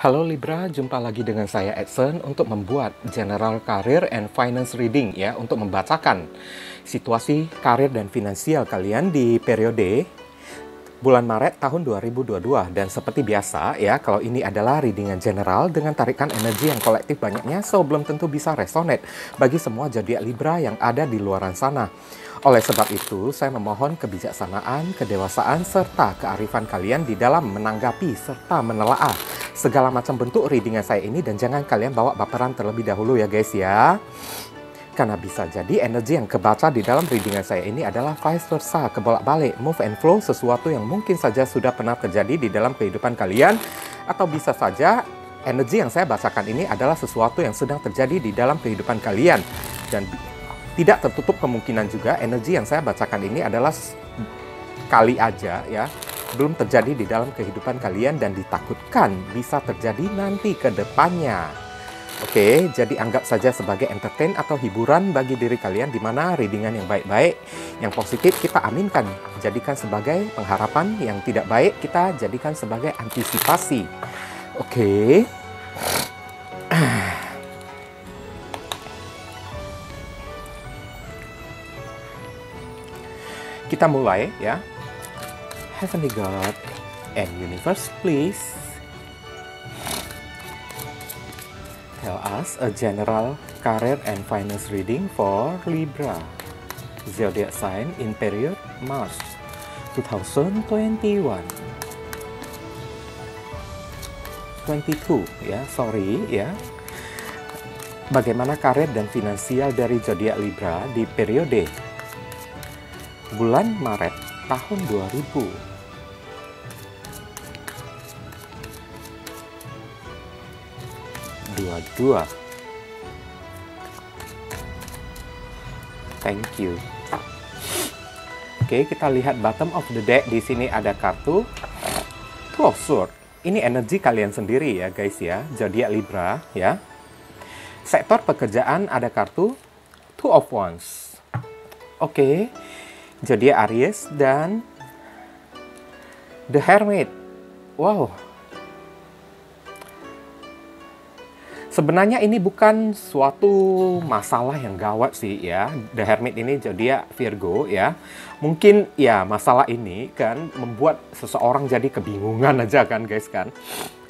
Halo Libra, jumpa lagi dengan saya Edson untuk membuat General Career and Finance Reading ya untuk membacakan situasi karir dan finansial kalian di periode bulan Maret tahun 2022 dan seperti biasa ya kalau ini adalah readingan general dengan tarikan energi yang kolektif banyaknya so belum tentu bisa resonate bagi semua zodiak Libra yang ada di luaran sana. Oleh sebab itu, saya memohon kebijaksanaan, kedewasaan, serta kearifan kalian di dalam menanggapi serta menelaah segala macam bentuk readingan saya ini dan jangan kalian bawa baperan terlebih dahulu ya guys ya. Karena bisa jadi energi yang kebaca di dalam readingan saya ini adalah vice versa, kebolak-balik, move and flow, sesuatu yang mungkin saja sudah pernah terjadi di dalam kehidupan kalian, atau bisa saja energi yang saya bacakan ini adalah sesuatu yang sedang terjadi di dalam kehidupan kalian. Dan tidak tertutup kemungkinan juga energi yang saya bacakan ini adalah kali aja ya belum terjadi di dalam kehidupan kalian dan ditakutkan bisa terjadi nanti ke depannya. Oke, jadi anggap saja sebagai entertain atau hiburan bagi diri kalian di mana readingan yang baik-baik, yang positif kita aminkan, jadikan sebagai pengharapan yang tidak baik kita jadikan sebagai antisipasi. Oke. Kita mulai ya. Heavenly God and Universe, please tell us a general career and finance reading for Libra zodiac sign in period March 2021. 22 ya, sorry ya. Bagaimana karir dan finansial dari zodiak Libra di periode bulan Maret tahun 2000. Dua dua. Thank you. Oke, kita lihat bottom of the deck. Di sini ada kartu Two of Swords. Ini energi kalian sendiri ya guys ya, zodiak Libra ya. Sektor pekerjaan ada kartu Two of Wands. Oke, jadi Aries dan The Hermit. Wow. Sebenarnya ini bukan suatu masalah yang gawat sih ya. The Hermit ini jadi Virgo ya. Mungkin ya masalah ini kan membuat seseorang jadi kebingungan aja kan guys kan.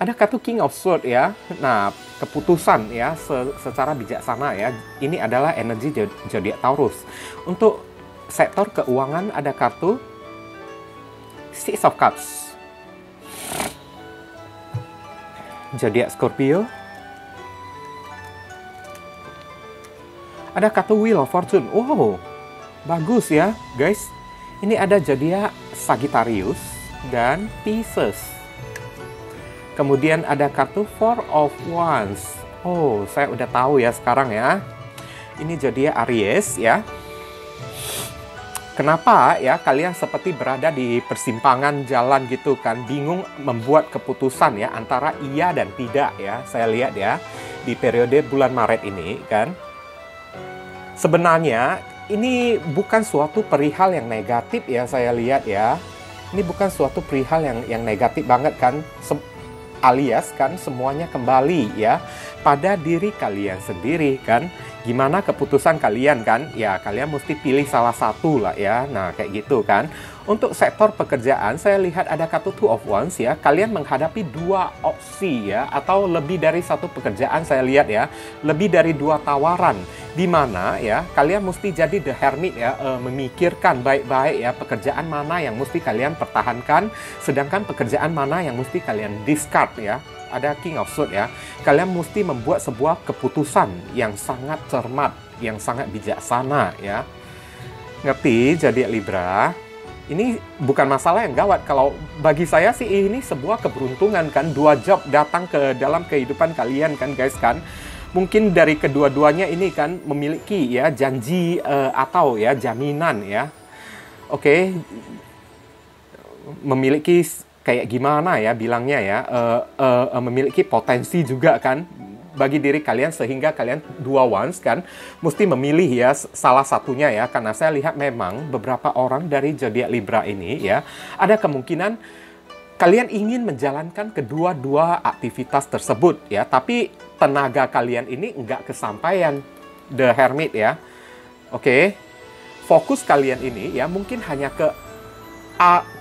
Ada kartu King of Swords ya. Nah, keputusan ya se secara bijaksana ya. Ini adalah energi zodiak Taurus. Untuk sektor keuangan ada kartu Six of Cups. Zodiak Scorpio. Ada kartu Wheel of Fortune. Wow, bagus ya, guys. Ini ada zodiak Sagittarius dan Pisces. Kemudian ada kartu Four of Wands. Oh, saya udah tahu ya sekarang ya. Ini zodiak Aries ya. Kenapa ya kalian seperti berada di persimpangan jalan gitu kan, bingung membuat keputusan ya antara iya dan tidak ya. Saya lihat ya di periode bulan Maret ini kan. Sebenarnya ini bukan suatu perihal yang negatif ya saya lihat ya. Ini bukan suatu perihal yang yang negatif banget kan. Se alias kan semuanya kembali ya pada diri kalian sendiri kan gimana keputusan kalian kan? Ya, kalian mesti pilih salah satu lah ya. Nah, kayak gitu kan. Untuk sektor pekerjaan, saya lihat ada kartu two of wands ya. Kalian menghadapi dua opsi ya, atau lebih dari satu pekerjaan saya lihat ya. Lebih dari dua tawaran. Di mana ya, kalian mesti jadi the hermit ya, e, memikirkan baik-baik ya pekerjaan mana yang mesti kalian pertahankan, sedangkan pekerjaan mana yang mesti kalian discard ya ada King of Swords ya. Kalian mesti membuat sebuah keputusan yang sangat cermat, yang sangat bijaksana ya. Ngerti jadi Libra? Ini bukan masalah yang gawat. Kalau bagi saya sih ini sebuah keberuntungan kan. Dua job datang ke dalam kehidupan kalian kan guys kan. Mungkin dari kedua-duanya ini kan memiliki ya janji uh, atau ya jaminan ya. Oke. Okay. Memiliki kayak gimana ya bilangnya ya uh, uh, uh, memiliki potensi juga kan bagi diri kalian sehingga kalian dua ones kan mesti memilih ya salah satunya ya karena saya lihat memang beberapa orang dari zodiak Libra ini ya ada kemungkinan kalian ingin menjalankan kedua-dua aktivitas tersebut ya, tapi tenaga kalian ini nggak kesampaian. The Hermit ya. Oke. Okay. Fokus kalian ini ya mungkin hanya ke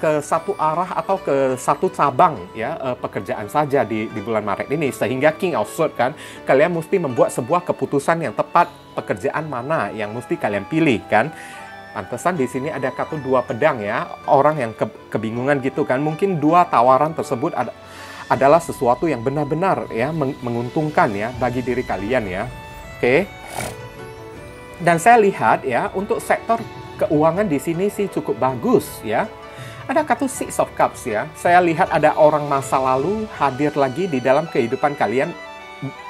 ke satu arah atau ke satu cabang ya uh, pekerjaan saja di di bulan Maret ini sehingga King of Swords kan kalian mesti membuat sebuah keputusan yang tepat pekerjaan mana yang mesti kalian pilih kan Pantesan di sini ada kartu dua pedang ya. Orang yang ke, kebingungan gitu kan. Mungkin dua tawaran tersebut ada, adalah sesuatu yang benar-benar ya menguntungkan ya bagi diri kalian ya. Oke. Dan saya lihat ya untuk sektor keuangan di sini sih cukup bagus ya. Ada kartu Six of Cups ya. Saya lihat ada orang masa lalu hadir lagi di dalam kehidupan kalian.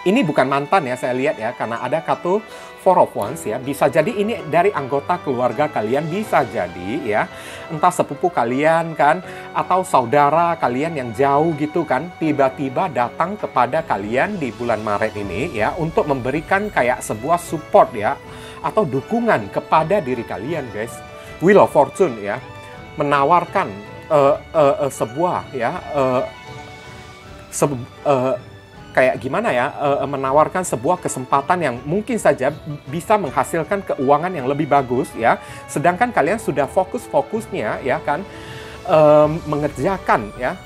Ini bukan mantan ya saya lihat ya karena ada kartu four of wands ya. Bisa jadi ini dari anggota keluarga kalian bisa jadi ya. Entah sepupu kalian kan atau saudara kalian yang jauh gitu kan tiba-tiba datang kepada kalian di bulan Maret ini ya untuk memberikan kayak sebuah support ya atau dukungan kepada diri kalian guys. Wheel of Fortune ya menawarkan uh, uh, uh, sebuah ya uh, se uh, kayak gimana ya uh, menawarkan sebuah kesempatan yang mungkin saja bisa menghasilkan keuangan yang lebih bagus ya. Sedangkan kalian sudah fokus-fokusnya ya kan um, mengerjakan ya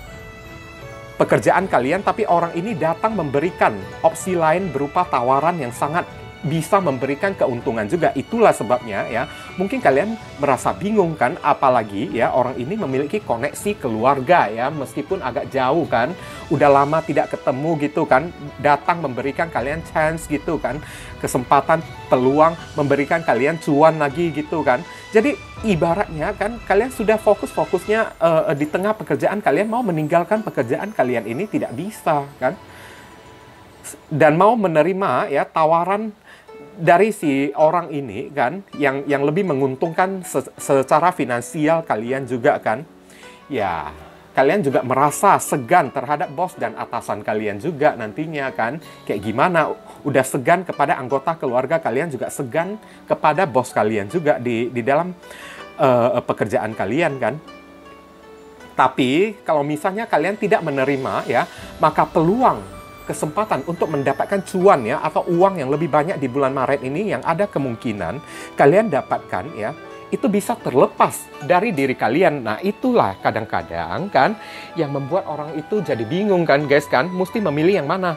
pekerjaan kalian tapi orang ini datang memberikan opsi lain berupa tawaran yang sangat bisa memberikan keuntungan juga. Itulah sebabnya ya. Mungkin kalian merasa bingung kan apalagi ya orang ini memiliki koneksi keluarga ya meskipun agak jauh kan. Udah lama tidak ketemu gitu kan. Datang memberikan kalian chance gitu kan. Kesempatan peluang memberikan kalian cuan lagi gitu kan. Jadi ibaratnya kan kalian sudah fokus-fokusnya uh, di tengah pekerjaan kalian mau meninggalkan pekerjaan kalian ini tidak bisa kan dan mau menerima ya tawaran dari si orang ini kan yang yang lebih menguntungkan se secara finansial kalian juga kan. Ya kalian juga merasa segan terhadap bos dan atasan kalian juga nantinya kan. Kayak gimana udah segan kepada anggota keluarga kalian juga segan kepada bos kalian juga di di dalam uh, pekerjaan kalian kan. Tapi kalau misalnya kalian tidak menerima ya maka peluang kesempatan untuk mendapatkan cuan ya atau uang yang lebih banyak di bulan Maret ini yang ada kemungkinan kalian dapatkan ya itu bisa terlepas dari diri kalian. Nah, itulah kadang-kadang kan yang membuat orang itu jadi bingung kan, guys kan, mesti memilih yang mana.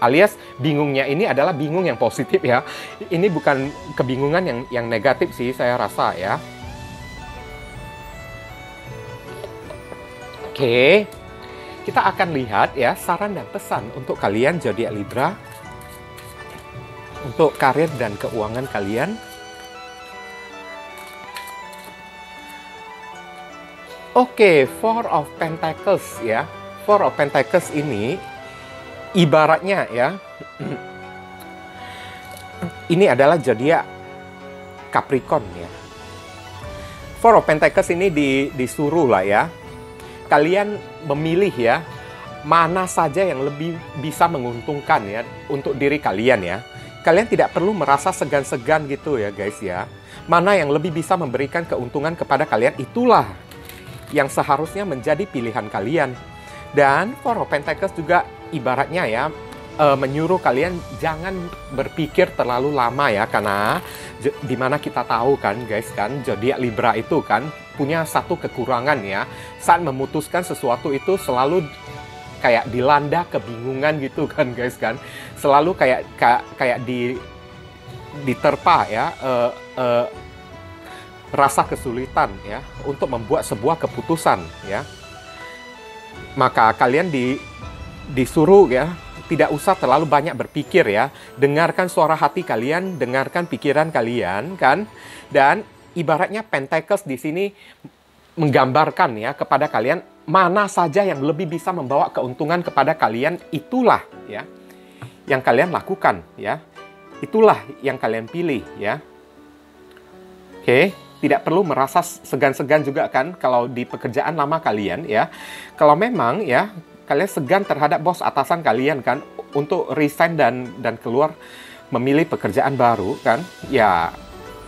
Alias bingungnya ini adalah bingung yang positif ya. Ini bukan kebingungan yang yang negatif sih saya rasa ya. Oke kita akan lihat ya saran dan pesan untuk kalian zodiak Libra untuk karir dan keuangan kalian. Oke, okay, Four of Pentacles ya. Four of Pentacles ini ibaratnya ya. ini adalah zodiak Capricorn ya. Four of Pentacles ini di, disuruh lah ya kalian memilih ya mana saja yang lebih bisa menguntungkan ya untuk diri kalian ya. Kalian tidak perlu merasa segan-segan gitu ya guys ya. Mana yang lebih bisa memberikan keuntungan kepada kalian itulah yang seharusnya menjadi pilihan kalian. Dan Four of Pentacles juga ibaratnya ya uh, menyuruh kalian jangan berpikir terlalu lama ya karena di mana kita tahu kan guys kan zodiak Libra itu kan punya satu kekurangan ya. Saat memutuskan sesuatu itu selalu kayak dilanda kebingungan gitu kan guys kan. Selalu kayak kayak, kayak di diterpa ya uh, uh, rasa kesulitan ya untuk membuat sebuah keputusan ya. Maka kalian di disuruh ya tidak usah terlalu banyak berpikir ya. Dengarkan suara hati kalian, dengarkan pikiran kalian kan. Dan ibaratnya Pentacles di sini menggambarkan ya kepada kalian mana saja yang lebih bisa membawa keuntungan kepada kalian itulah ya yang kalian lakukan ya. Itulah yang kalian pilih ya. Oke, tidak perlu merasa segan-segan juga kan kalau di pekerjaan lama kalian ya. Kalau memang ya kalian segan terhadap bos atasan kalian kan untuk resign dan dan keluar memilih pekerjaan baru kan, ya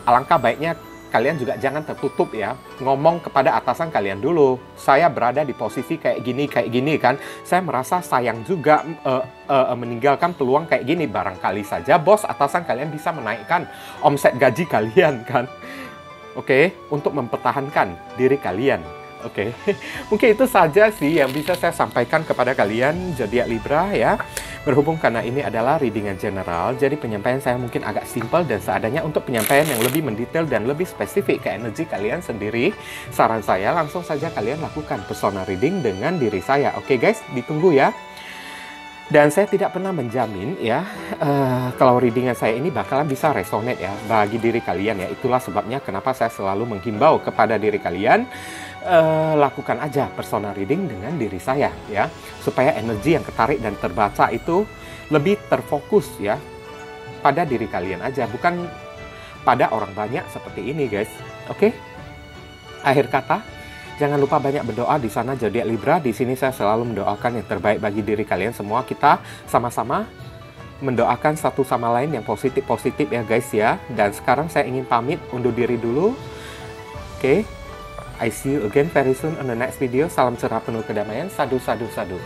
alangkah baiknya kalian juga jangan tertutup ya. Ngomong kepada atasan kalian dulu. Saya berada di posisi kayak gini, kayak gini kan. Saya merasa sayang juga uh, uh, meninggalkan peluang kayak gini. Barangkali saja bos atasan kalian bisa menaikkan omset gaji kalian kan. Oke, okay? untuk mempertahankan diri kalian. Oke, okay. mungkin itu saja sih yang bisa saya sampaikan kepada kalian zodiak Libra ya. Berhubung karena ini adalah readingan general, jadi penyampaian saya mungkin agak simpel dan seadanya untuk penyampaian yang lebih mendetail dan lebih spesifik ke energi kalian sendiri. Saran saya langsung saja kalian lakukan persona reading dengan diri saya. Oke okay, guys, ditunggu ya. Dan saya tidak pernah menjamin ya uh, kalau readingan saya ini bakalan bisa resonate ya bagi diri kalian ya. Itulah sebabnya kenapa saya selalu menghimbau kepada diri kalian uh, lakukan aja personal reading dengan diri saya ya supaya energi yang ketarik dan terbaca itu lebih terfokus ya pada diri kalian aja bukan pada orang banyak seperti ini guys. Oke. Okay? Akhir kata Jangan lupa banyak berdoa di sana zodiak Libra. Di sini saya selalu mendoakan yang terbaik bagi diri kalian semua. Kita sama-sama mendoakan satu sama lain yang positif-positif ya guys ya. Dan sekarang saya ingin pamit undur diri dulu. Oke. Okay. I see you again very soon on the next video. Salam cerah penuh kedamaian. Sadu, sadu, sadu.